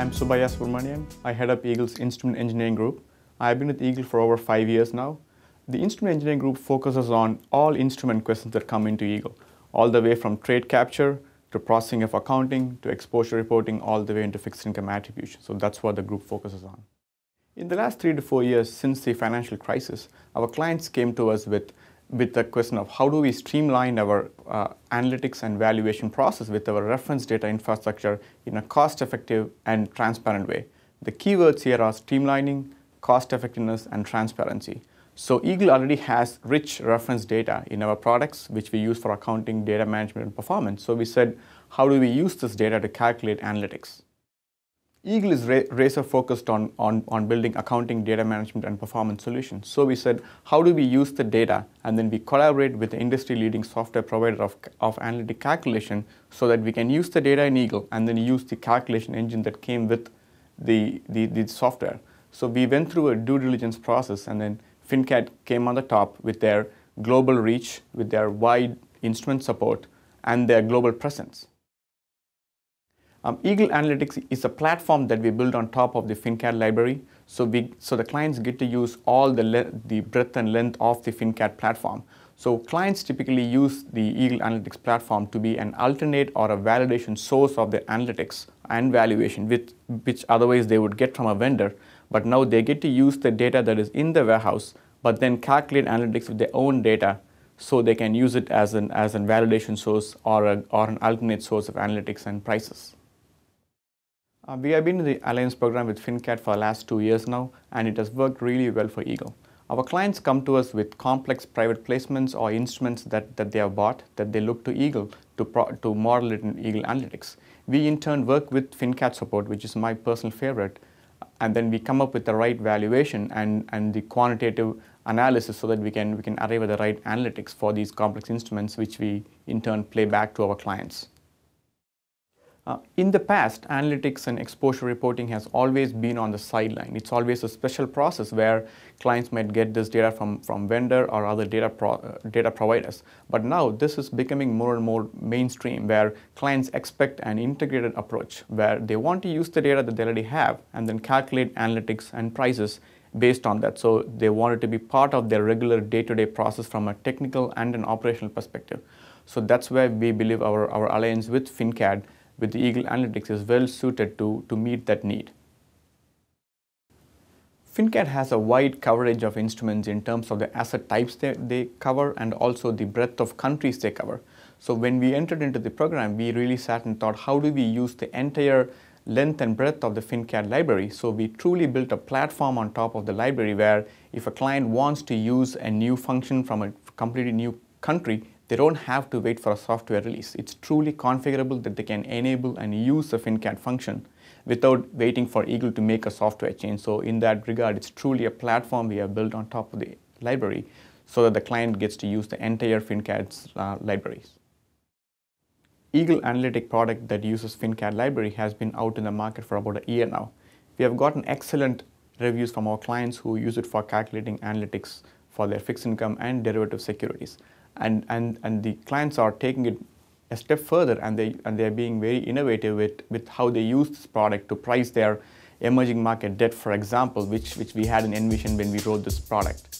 I'm Subbiah Subramanian. I head up Eagle's Instrument Engineering Group. I've been with Eagle for over five years now. The Instrument Engineering Group focuses on all instrument questions that come into Eagle, all the way from trade capture to processing of accounting to exposure reporting, all the way into fixed income attribution. So that's what the group focuses on. In the last three to four years since the financial crisis, our clients came to us with with the question of how do we streamline our uh, analytics and valuation process with our reference data infrastructure in a cost-effective and transparent way. The keywords here are streamlining, cost-effectiveness, and transparency. So Eagle already has rich reference data in our products, which we use for accounting, data management, and performance. So we said, how do we use this data to calculate analytics? Eagle is razor focused on, on, on building accounting, data management, and performance solutions. So we said, how do we use the data? And then we collaborate with the industry leading software provider of, of analytic calculation so that we can use the data in Eagle and then use the calculation engine that came with the, the, the software. So we went through a due diligence process and then Fincad came on the top with their global reach, with their wide instrument support, and their global presence. Um, Eagle Analytics is a platform that we build on top of the Fincad library. So, we, so the clients get to use all the, the breadth and length of the Fincad platform. So clients typically use the Eagle Analytics platform to be an alternate or a validation source of the analytics and valuation, with, which otherwise they would get from a vendor. But now they get to use the data that is in the warehouse, but then calculate analytics with their own data so they can use it as an, as a validation source or, a, or an alternate source of analytics and prices. Uh, we have been in the Alliance program with Fincad for the last two years now, and it has worked really well for Eagle. Our clients come to us with complex private placements or instruments that, that they have bought that they look to Eagle to, to model it in Eagle Analytics. We in turn work with Fincad support, which is my personal favorite, and then we come up with the right valuation and, and the quantitative analysis so that we can, we can arrive at the right analytics for these complex instruments, which we in turn play back to our clients. Uh, in the past, analytics and exposure reporting has always been on the sideline. It's always a special process where clients might get this data from, from vendor or other data, pro, uh, data providers. But now this is becoming more and more mainstream where clients expect an integrated approach where they want to use the data that they already have and then calculate analytics and prices based on that. So they want it to be part of their regular day-to-day -day process from a technical and an operational perspective. So that's where we believe our, our alliance with Fincad with the Eagle Analytics is well suited to, to meet that need. Fincad has a wide coverage of instruments in terms of the asset types they, they cover and also the breadth of countries they cover. So when we entered into the program, we really sat and thought, how do we use the entire length and breadth of the Fincad library? So we truly built a platform on top of the library where if a client wants to use a new function from a completely new country, they don't have to wait for a software release. It's truly configurable that they can enable and use the Fincad function without waiting for Eagle to make a software change. So in that regard, it's truly a platform we have built on top of the library so that the client gets to use the entire Fincad's uh, libraries. Eagle Analytic product that uses Fincad library has been out in the market for about a year now. We have gotten excellent reviews from our clients who use it for calculating analytics for their fixed income and derivative securities and, and, and the clients are taking it a step further and they and they're being very innovative with, with how they use this product to price their emerging market debt, for example, which, which we had in Envision when we wrote this product.